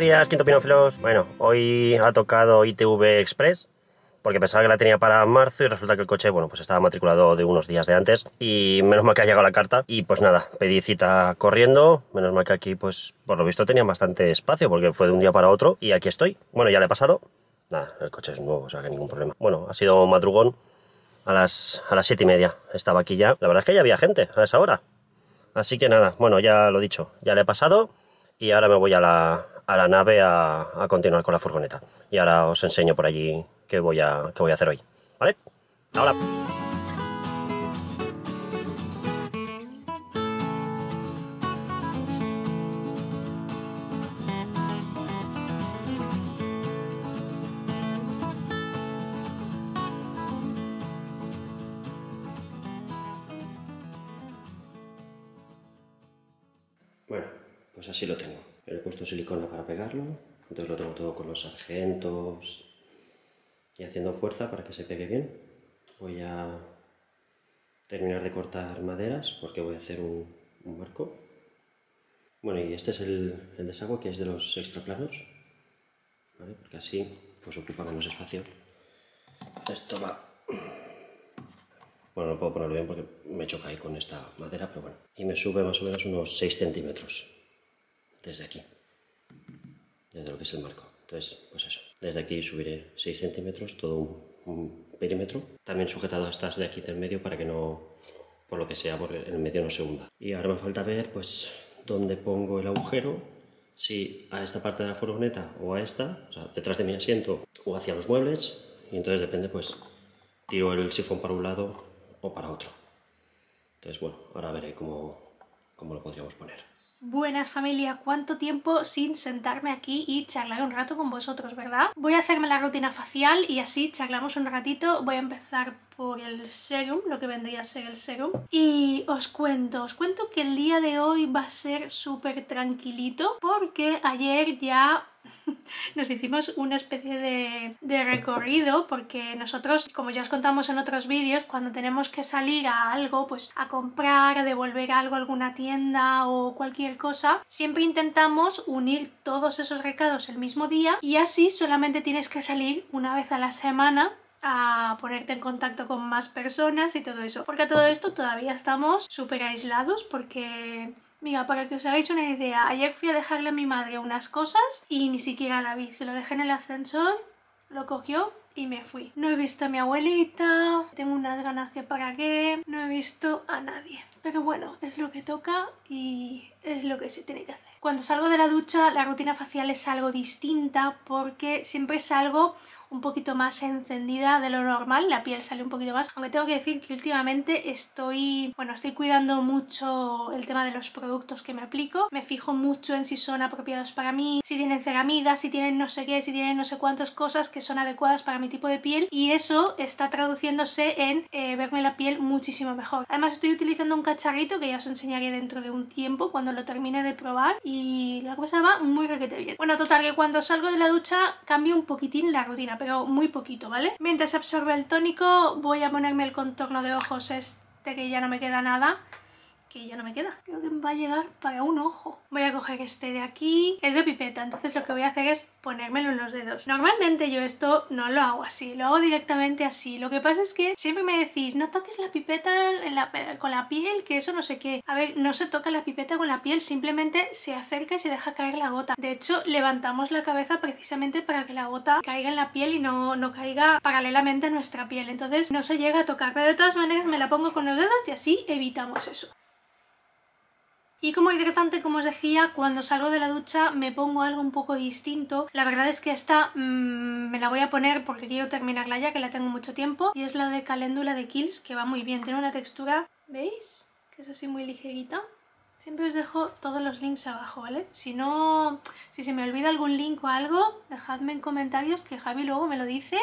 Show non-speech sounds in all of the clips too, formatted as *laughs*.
días, Quinto Pinófilos. Bueno, hoy ha tocado ITV Express porque pensaba que la tenía para marzo y resulta que el coche, bueno, pues estaba matriculado de unos días de antes y menos mal que ha llegado la carta y pues nada, pedí cita corriendo, menos mal que aquí pues por lo visto tenía bastante espacio porque fue de un día para otro y aquí estoy. Bueno, ya le he pasado. Nada, el coche es nuevo, o sea que ningún problema. Bueno, ha sido madrugón a las, a las siete y media. Estaba aquí ya. La verdad es que ya había gente a esa hora. Así que nada, bueno, ya lo dicho, ya le he pasado y ahora me voy a la, a la nave a, a, continuar con la furgoneta. Y ahora os enseño por allí qué voy a, qué voy a hacer hoy. ¿Vale? Ahora. Bueno, pues así lo tengo. He puesto silicona para pegarlo, entonces lo tengo todo con los sargentos y haciendo fuerza para que se pegue bien. Voy a terminar de cortar maderas porque voy a hacer un, marco. Bueno, y este es el, el desagüe que es de los extraplanos, ¿vale? porque así pues ocupa menos espacio. Esto va bueno, no puedo ponerlo bien porque me choca ahí con esta madera, pero bueno. Y me sube más o menos unos 6 centímetros desde aquí, desde lo que es el marco. Entonces, pues eso, desde aquí subiré 6 centímetros, todo un, un perímetro. También sujetado a estas de aquí del medio para que no, por lo que sea, por el medio no se hunda. Y ahora me falta ver, pues, dónde pongo el agujero, si a esta parte de la furgoneta o a esta, o sea, detrás de mi asiento o hacia los muebles. Y entonces depende, pues, tiro el sifón para un lado o para otro. Entonces, bueno, ahora veré cómo, cómo lo podríamos poner. Buenas familia, ¿cuánto tiempo sin sentarme aquí y charlar un rato con vosotros, verdad? Voy a hacerme la rutina facial y así charlamos un ratito. Voy a empezar por el serum, lo que vendría a ser el serum. Y os cuento, os cuento que el día de hoy va a ser súper tranquilito porque ayer ya *laughs* nos hicimos una especie de, de, recorrido porque nosotros, como ya os contamos en otros vídeos, cuando tenemos que salir a algo, pues a comprar, a devolver algo a alguna tienda o cualquier cosa, siempre intentamos unir todos esos recados el mismo día y así solamente tienes que salir una vez a la semana a ponerte en contacto con más personas y todo eso. Porque a todo esto todavía estamos súper aislados porque Mira, para que os hagáis una idea, ayer fui a dejarle a mi madre unas cosas y ni siquiera la vi. Se lo dejé en el ascensor, lo cogió y me fui. No he visto a mi abuelita, tengo unas ganas que para qué, no he visto a nadie. Pero bueno, es lo que toca y es lo que se tiene que hacer. Cuando salgo de la ducha, la rutina facial es algo distinta porque siempre salgo un poquito más encendida de lo normal, la piel sale un poquito más, aunque tengo que decir que últimamente estoy, bueno, estoy cuidando mucho el tema de los productos que me aplico, me fijo mucho en si son apropiados para mí, si tienen ceramidas, si tienen no sé qué, si tienen no sé cuántas cosas que son adecuadas para mi tipo de piel y eso está traduciéndose en eh, verme la piel muchísimo mejor. Además estoy utilizando un cacharrito que ya os enseñaré dentro de un tiempo cuando lo termine de probar y la cosa va muy requete bien. Bueno, total que cuando salgo de la ducha cambio un poquitín la rutina, pero muy poquito, ¿vale? Mientras absorbe el tónico voy a ponerme el contorno de ojos este que ya no me queda nada que ya no me queda. Creo que me va a llegar para un ojo. Voy a coger este de aquí. Es de pipeta, entonces lo que voy a hacer es ponérmelo en los dedos. Normalmente yo esto no lo hago así, lo hago directamente así. Lo que pasa es que siempre me decís, no toques la pipeta con la piel, que eso no sé qué. A ver, no se toca la pipeta con la piel, simplemente se acerca y se deja caer la gota. De hecho, levantamos la cabeza precisamente para que la gota caiga en la piel y no, no caiga paralelamente a nuestra piel. Entonces no se llega a tocar, pero de todas maneras me la pongo con los dedos y así evitamos eso. Y como hidratante, como os decía, cuando salgo de la ducha me pongo algo un poco distinto. La verdad es que esta mmm, me la voy a poner porque quiero terminarla ya, que la tengo mucho tiempo. Y es la de Caléndula de Kills, que va muy bien. Tiene una textura, ¿veis? Que es así muy ligerita. Siempre os dejo todos los links abajo, ¿vale? Si no, si se me olvida algún link o algo, dejadme en comentarios que Javi luego me lo dice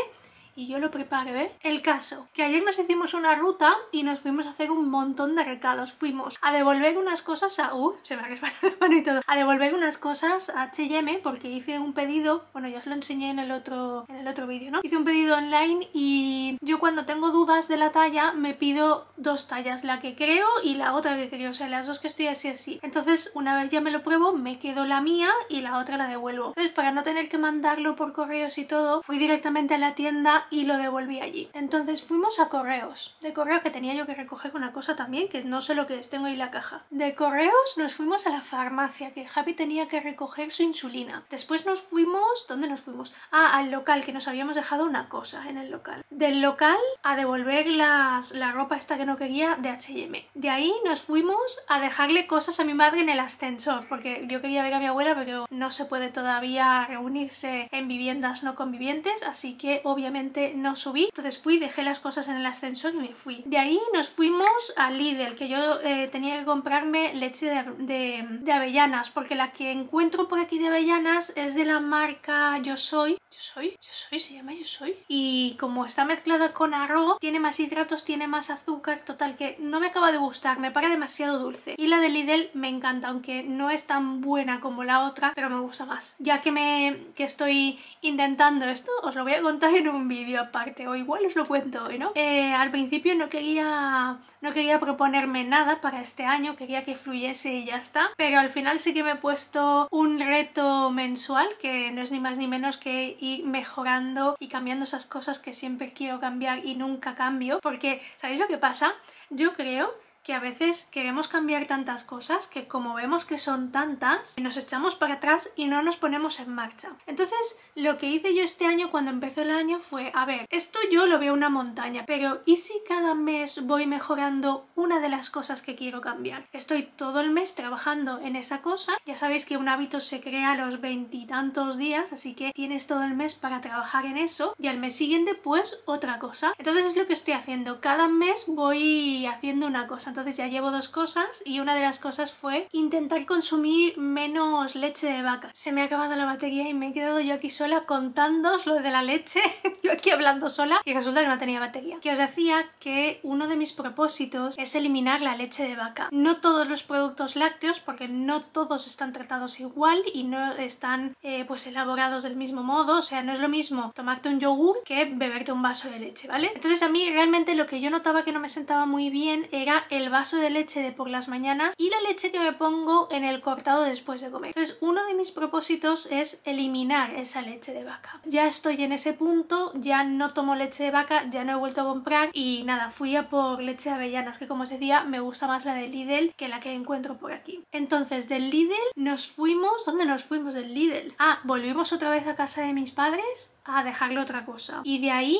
y yo lo preparé. El caso, que ayer nos hicimos una ruta y nos fuimos a hacer un montón de recados. Fuimos a devolver unas cosas a... Uh, se me ha resbalado la mano y todo. A devolver unas cosas a H&M porque hice un pedido, bueno ya os lo enseñé en el otro, en el otro vídeo, ¿no? Hice un pedido online y yo cuando tengo dudas de la talla me pido dos tallas, la que creo y la otra que creo, o sea, las dos que estoy así así. Entonces una vez ya me lo pruebo me quedo la mía y la otra la devuelvo. Entonces para no tener que mandarlo por correos y todo, fui directamente a la tienda y lo devolví allí. Entonces fuimos a correos. De correo que tenía yo que recoger una cosa también, que no sé lo que es, tengo ahí la caja. De correos nos fuimos a la farmacia, que Javi tenía que recoger su insulina. Después nos fuimos, ¿dónde nos fuimos? Ah, al local, que nos habíamos dejado una cosa en el local. Del local a devolver las, la ropa esta que no quería de H&M. De ahí nos fuimos a dejarle cosas a mi madre en el ascensor, porque yo quería ver a mi abuela, pero no se puede todavía reunirse en viviendas no convivientes, así que obviamente no subí. Entonces fui, dejé las cosas en el ascensor y me fui. De ahí nos fuimos a Lidl, que yo eh, tenía que comprarme leche de, de, avellanas, porque la que encuentro por aquí de avellanas es de la marca Yo Soy. Yo Soy, Yo Soy, se llama Yo Soy. Y como está mezclada con arroz, tiene más hidratos, tiene más azúcar, total que no me acaba de gustar, me parece demasiado dulce. Y la de Lidl me encanta, aunque no es tan buena como la otra, pero me gusta más. Ya que me que estoy intentando esto, os lo voy a contar en un aparte, o igual os lo cuento hoy, ¿no? Eh, al principio no quería, no quería proponerme nada para este año, quería que fluyese y ya está, pero al final sí que me he puesto un reto mensual, que no es ni más ni menos que ir mejorando y cambiando esas cosas que siempre quiero cambiar y nunca cambio, porque ¿sabéis lo que pasa? Yo creo que a veces queremos cambiar tantas cosas que como vemos que son tantas, nos echamos para atrás y no nos ponemos en marcha. Entonces, lo que hice yo este año cuando empezó el año fue, a ver, esto yo lo veo una montaña, pero ¿y si cada mes voy mejorando una de las cosas que quiero cambiar? Estoy todo el mes trabajando en esa cosa, ya sabéis que un hábito se crea a los veintitantos días, así que tienes todo el mes para trabajar en eso y al mes siguiente pues otra cosa. Entonces es lo que estoy haciendo, cada mes voy haciendo una cosa entonces ya llevo dos cosas y una de las cosas fue intentar consumir menos leche de vaca. Se me ha acabado la batería y me he quedado yo aquí sola contándoos lo de la leche, *laughs* yo aquí hablando sola y resulta que no tenía batería. Que os decía que uno de mis propósitos es eliminar la leche de vaca. No todos los productos lácteos porque no todos están tratados igual y no están eh, pues elaborados del mismo modo, o sea, no es lo mismo tomarte un yogur que beberte un vaso de leche, ¿vale? Entonces a mí realmente lo que yo notaba que no me sentaba muy bien era el vaso de leche de por las mañanas y la leche que me pongo en el cortado después de comer. Entonces uno de mis propósitos es eliminar esa leche de vaca. Ya estoy en ese punto, ya no tomo leche de vaca, ya no he vuelto a comprar y nada, fui a por leche de avellanas que como os decía me gusta más la de Lidl que la que encuentro por aquí. Entonces del Lidl nos fuimos, ¿dónde nos fuimos del Lidl? Ah, volvimos otra vez a casa de mis padres a dejarle otra cosa. Y de ahí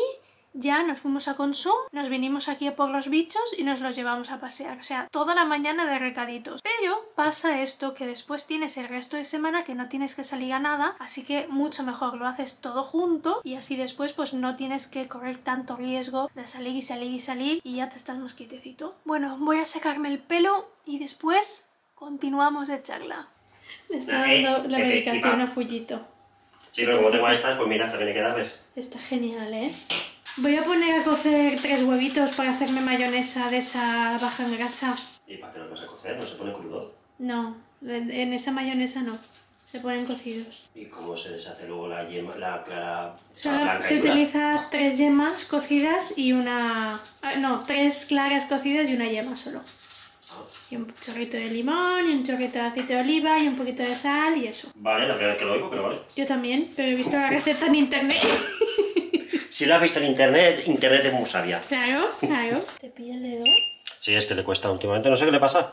ya nos fuimos a Consum, nos vinimos aquí por los bichos y nos los llevamos a pasear. O sea, toda la mañana de recaditos. Pero pasa esto que después tienes el resto de semana que no tienes que salir a nada, así que mucho mejor lo haces todo junto y así después pues no tienes que correr tanto riesgo de salir y salir y salir y ya te estás más quietecito. Bueno, voy a secarme el pelo y después continuamos de charla. Le está dando la medicación a Fullito. Sí, pero como tengo estas, pues mira, también hay que darles. Está genial, ¿eh? Voy a poner a cocer tres huevitos para hacerme mayonesa de esa baja en grasa. ¿Y para qué los vas a cocer? ¿No se pone crudo? No, en esa mayonesa no. Se ponen cocidos. ¿Y cómo se deshace luego la yema, la clara se utiliza tres yemas cocidas y una... Ah, no, tres claras cocidas y una yema solo. Ah. Y un chorrito de limón, y un chorrito de aceite de oliva, y un poquito de sal y eso. Vale, la primera vez que lo oigo, pero vale. Yo también, pero he visto la receta en internet. Si lo has visto en internet, internet es muy sabia. Claro, claro. *laughs* ¿Te pide el dedo? Sí, es que le cuesta últimamente. No sé qué le pasa.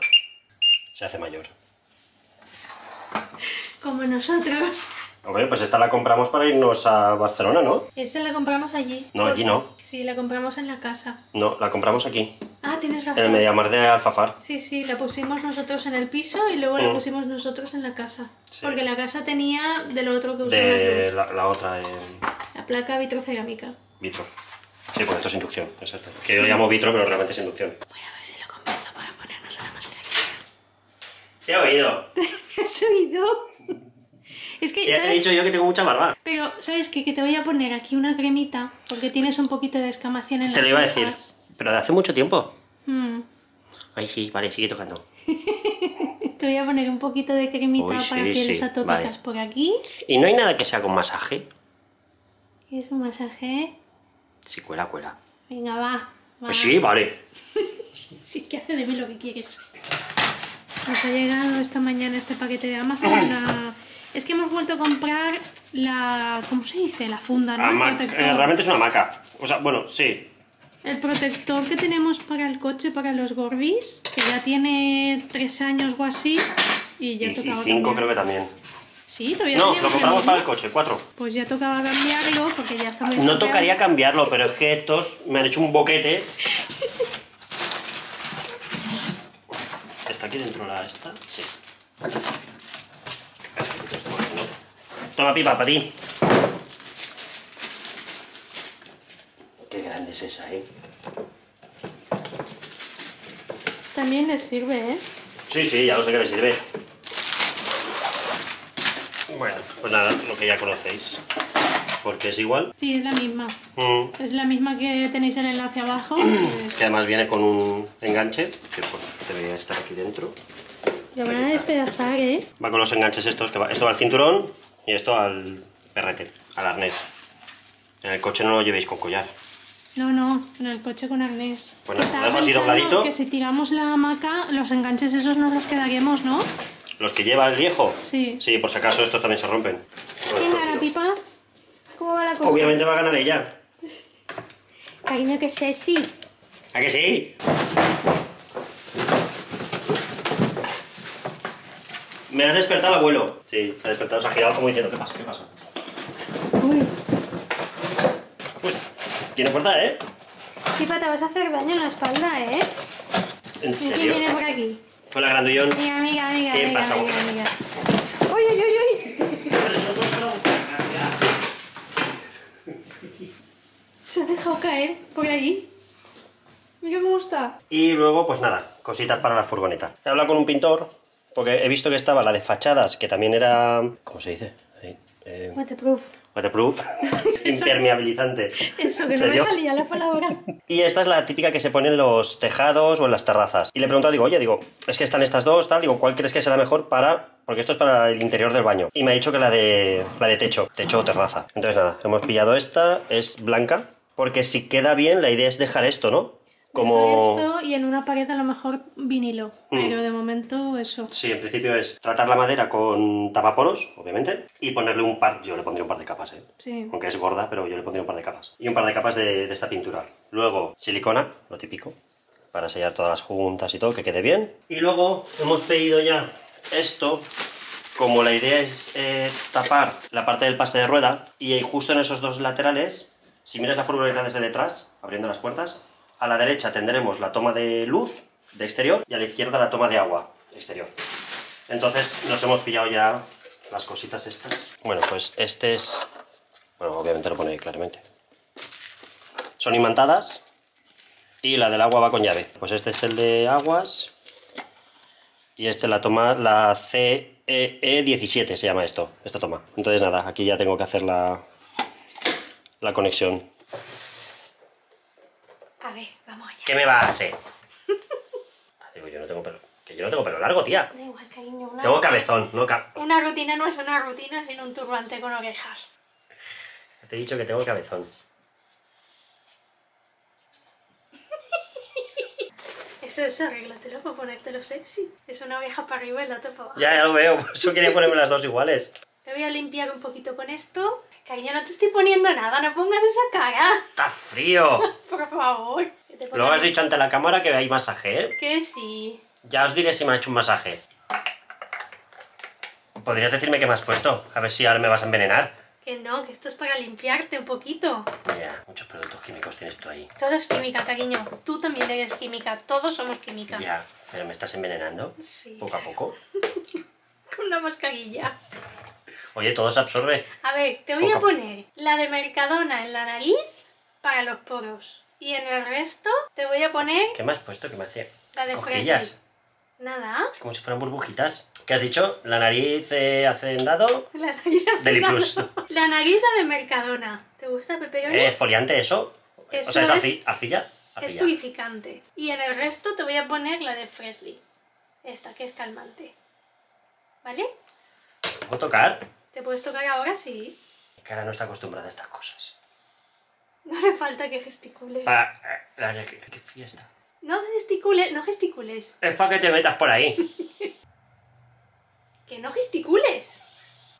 Se hace mayor. Como nosotros. Hombre, pues esta la compramos para irnos a Barcelona, ¿no? Esa la compramos allí. No, allí no. Sí, la compramos en la casa. No, la compramos aquí. Ah, tienes razón. En el Mediamar de Alfafar. Sí, sí, la pusimos nosotros en el piso y luego la mm. pusimos nosotros en la casa. Porque la casa tenía de lo otro que usabas. De la, la, otra. Eh... La placa vitrocerámica. Vitro. Sí, pues esto es inducción, exacto. Que yo lo llamo vitro, pero realmente es inducción. Voy a ver si lo convenzo para ponernos una mascarilla. Te he oído. ¿Me *laughs* has oído? Es que, Ya te he dicho yo que tengo mucha barba. Pero, ¿sabes qué? Que te voy a poner aquí una cremita porque tienes un poquito de escamación en Te las lo iba a decir. Pero de hace mucho tiempo. Mm. Ay, sí, vale, sigue tocando. *laughs* Te voy a poner un poquito de cremita Uy, para sí, pieles sí, atópicas vale. por aquí. ¿Y no hay nada que sea con masaje? ¿Quieres un masaje? Si cuela, cuela. Venga, va. va. Pues sí, vale. *laughs* Sí, que hace de mí lo que quieres. Nos ha llegado esta mañana este paquete de Amazon. una- Es que hemos vuelto a comprar la... ¿Cómo se dice? La funda, ¿no? Ama- protector. eh, realmente es una hamaca. O sea, bueno, sí. El protector que tenemos para el coche, para los Gorbis, que ya tiene tres años o así. Y ya Y, y cinco cambiar. creo que también. Sí, todavía No, lo compramos para el coche, cuatro. Pues ya tocaba cambiarlo porque ya está muy No estropeado. tocaría cambiarlo, pero es que estos me han hecho un boquete. ¿Está aquí dentro la esta? Sí. Toma pipa, para ti. Qué grande es esa, ¿eh? También les sirve, ¿eh? Sí, sí, ya lo sé que me sirve. Bueno, pues nada, lo que ya conocéis. Porque es igual. Sí, es la misma. Mm. Es la misma que tenéis el enlace abajo. pues, *clears throat* Que además viene con un enganche, que pues, debería estar aquí dentro. lo van a despedazar, ¿eh? Va con los enganches estos, que va, esto va al cinturón y esto al perrete, al arnés. En el coche no lo llevéis con collar. No, no, en el coche con arnés. Bueno, Que lo dejo así dobladito. que si tiramos la hamaca, los enganches esos nos los quedaríamos, ¿no? Los que lleva el viejo. Sí. Sí, por si acaso estos también se rompen. ¿Quién gana, Pipa? ¿Cómo va la cosa? Obviamente va a ganar ella. Cariño, que sé, sí. ¿A que sí? Me has despertado, abuelo. Sí, se ha despertado, se ha girado como diciendo, ¿qué pasa? ¿Qué pasa? Uy, Pues, tiene fuerza, ¿eh? Pipa, te vas a hacer daño en la espalda, ¿eh? ¿En ¿Y quién serio? viene por aquí? Hola, grandullón. Amiga, amiga, amiga, ¿Qué amiga, pasa, amiga, amiga. ¡Uy, uy, uy, uy! Se ha dejado caer por ahí. Mira cómo está. Y luego, pues nada, cositas para la furgoneta. He hablado con un pintor, porque he visto que estaba la de fachadas, que también era... ¿Cómo se dice? Eh, Waterproof. Waterproof, *laughs* *laughs* impermeabilizante. Eso, ¿En que no me salía la palabra. *laughs* Y esta es la típica que se pone en los tejados o en las terrazas. Y le he preguntado, digo, oye, digo, es que están estas dos, tal, digo, ¿cuál crees que será mejor para...? Porque esto es para el interior del baño. Y me ha dicho que la de, la de techo, techo o terraza. Entonces nada, hemos pillado esta, es blanca, porque si queda bien, la idea es dejar esto, ¿no? Como... Esto y en una pared a lo mejor vinilo. Mm. Pero de momento eso. Sí, en principio es tratar la madera con tapaporos, obviamente, y ponerle un par, yo le pondría un par de capas, ¿eh? Sí. Aunque es gorda, pero yo le pondría un par de capas. Y un par de capas de, de esta pintura. Luego, silicona, lo típico, para sellar todas las juntas y todo, que quede bien. Y luego hemos pedido ya esto, como la idea es eh, tapar la parte del pase de rueda, y justo en esos dos laterales, si miras la furgoneta desde detrás, abriendo las puertas, a la derecha tendremos la toma de luz de exterior y a la izquierda la toma de agua exterior. Entonces nos hemos pillado ya las cositas estas. Bueno, pues este es... Bueno, obviamente lo pone claramente. Son imantadas y la del agua va con llave. Pues este es el de aguas y este la toma, la CEE17 se llama esto, esta toma. Entonces nada, aquí ya tengo que hacer la, la conexión. A ver, vamos allá. ¿Qué me va a hacer? Ah, Digo, yo no tengo pelo. Que yo no tengo pelo largo, tía. Da igual, cariño. Una, Tengo cabezón, no Una rutina no es una rutina, sino un turbante con orejas. Te he dicho que tengo cabezón. Eso, eso, arréglatelo para ponértelo sexy. Es una oreja para arriba y la otra para abajo. Ya, ya lo veo, *laughs* por eso quería ponerme las dos iguales. Te voy a limpiar un poquito con esto. Cariño, no te estoy poniendo nada, no pongas esa cara. ¡Está frío! *laughs* Por favor. Te Luego has dicho ante la cámara que hay masaje, ¿eh? Que sí. Ya os diré si me ha hecho un masaje. ¿Podrías decirme qué me has puesto? A ver si ahora me vas a envenenar. Que no, que esto es para limpiarte un poquito. Mira, muchos productos químicos tienes tú ahí. Todo es química, cariño. Tú también eres química. Todos somos química. Ya, pero me estás envenenando. Sí. Poco a poco. *laughs* Con una mascarilla. Oye, todo se absorbe. A ver, te voy Poco a a- poner la de Mercadona en la nariz para los poros. Y en el resto te voy a poner ¿Qué me has puesto? ¿Qué me hacía? la de Cosquillas. Nada. Como si fueran burbujitas. ¿Qué has dicho? La nariz eh, hacendado. *laughs* La nariz Plus. *laughs* La nariz de Mercadona. ¿Te gusta pepperoni? ¿Es foliante eso? Eso o sea, es, es- arci- arcilla. es Arcilla. purificante. Y en el resto te voy a poner la de Fresley. Esta, que es calmante. ¿Vale? ¿Puedo tocar? ¿Te puedes tocar ahora? Sí. Cara no está acostumbrada a estas cosas. *laughs* No hace falta que gesticules. Ah, eh, la- qué, qué fiesta. No gesticules, no gesticules. Es para que te metas por ahí. *laughs* Que no gesticules.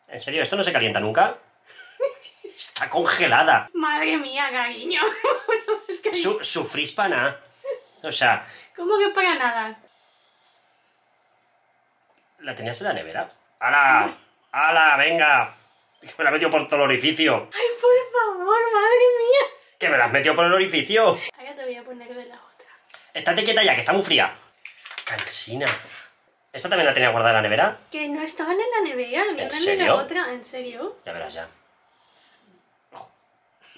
¿En serio? ¿Esto no se calienta nunca? *laughs* Está congelada. Madre mía, cariño. Es que- Su, sufrís pana. O sea, ¿Cómo que para nada? ¿la tenías en la nevera? ¡Hala! ¡Hala! ¡Venga! Me la metido por todo el orificio. Ay, mía. ¡Que me la has metido por el orificio! Ahora te voy a poner de la otra. Estate quieta ya, que está muy fría. Cansina. ¿Esta también la tenía guardada en la nevera? Que no estaban en la nevera, ni una ni la otra. ¿En serio? Ya verás ya. Oh,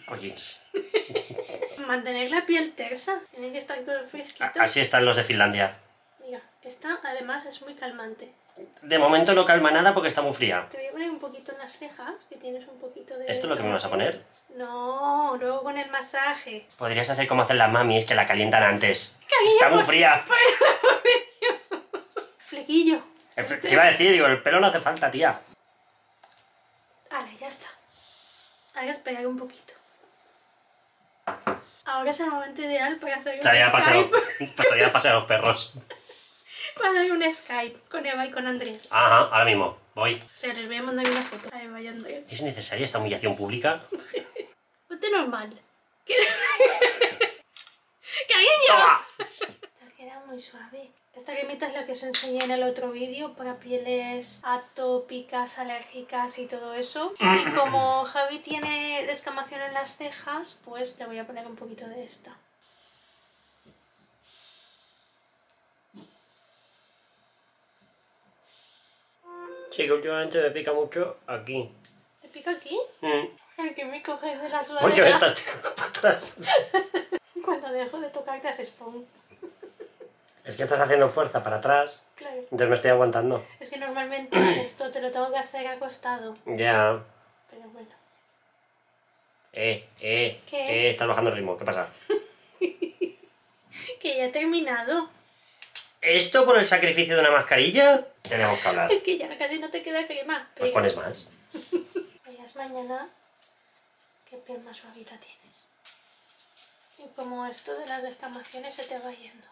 collins. *laughs* Mantener la piel tersa. Tiene que estar todo fresquito. Así están los de Finlandia. Mira, esta además es muy calmante. De momento no calma nada porque está muy fría. Te voy a poner un poquito en las cejas, que tienes un poquito de... ¿Esto es lo que me vas a poner? No, luego con el masaje. Podrías hacer como hacen las mamis, que la calientan antes. Está muy *laughs* por- fría. Flequillo. Fre- Te iba a decir, digo, el pelo no hace falta, tía. Vale, ya está. Ahora esperar un poquito. Ahora es el momento ideal para hacer un Salía a pasear, pues salía a pasear a los perros. *laughs* Para un Skype con Eva y con Andrés. Ajá, ahora mismo. Voy. Pero les voy a mandar unas fotos a Eva y Andrés. ¿Es necesaria esta humillación pública? *laughs* Ponte normal. ¿Qué? ¡Cariño! *laughs* ¡Toma! Te queda muy suave. Esta cremita es la que os enseñé en el otro vídeo para pieles atópicas, alérgicas y todo eso. Y como Javi tiene descamación en las cejas, pues le voy a poner un poquito de esta. Sí, que últimamente me pica mucho aquí. ¿Te pica aquí? Mm. ¿Por qué me coges de la ¿Por qué me sudadera? estás tirando para atrás? *laughs* Cuando dejo de tocar te haces pum. Es que estás haciendo fuerza para atrás, Claro. entonces me estoy aguantando. Es que normalmente *clears throat* esto te lo tengo que hacer acostado. Ya. Pero bueno. Eh, eh, ¿Qué? eh, estás bajando el ritmo, ¿qué pasa? *laughs* Que ya he terminado. ¿Esto por el sacrificio de una mascarilla? Tenemos que hablar. Es que ya casi no te queda crema. Pues pones más. *laughs* verás mañana qué piel más suavita tienes. Y como esto de las descamaciones se te va yendo.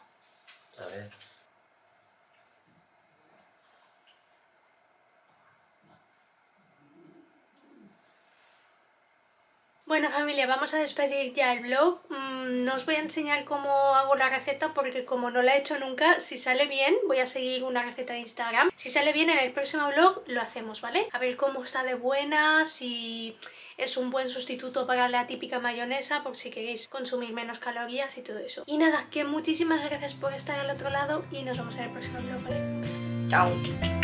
A ver. Bueno familia, vamos a despedir ya el vlog. Mm, no os voy a enseñar cómo hago la receta porque como no la he hecho nunca, si sale bien voy a seguir una receta de Instagram. Si sale bien en el próximo vlog lo hacemos, ¿vale? A ver cómo está de buena, si es un buen sustituto para la típica mayonesa por si queréis consumir menos calorías y todo eso. Y nada, que muchísimas gracias por estar al otro lado y nos vemos en el próximo vlog, ¿vale? Chao.